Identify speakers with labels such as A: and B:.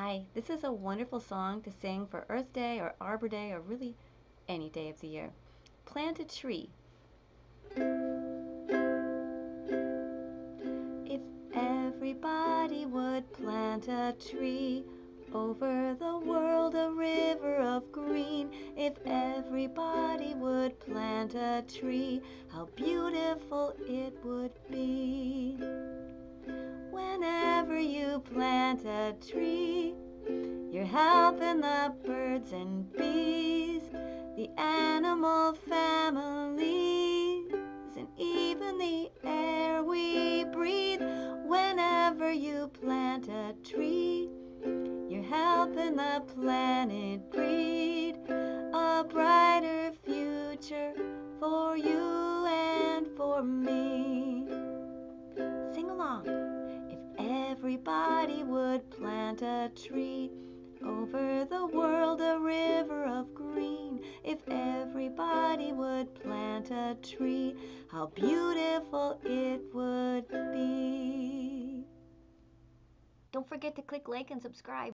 A: Hi, this is a wonderful song to sing for Earth Day or Arbor Day or really any day of the year. Plant a tree. If everybody would plant a tree over the world, a river of green. If everybody would plant a tree, how beautiful it would be. Whenever you plant a tree, you're helping the birds and bees, the animal families, and even the air we breathe. Whenever you plant a tree, you're helping the planet breed a brighter future for you and for me. Sing along. Everybody would plant a tree over the world, a river of green. If everybody would plant a tree, how beautiful it would be.
B: Don't forget to click like and subscribe.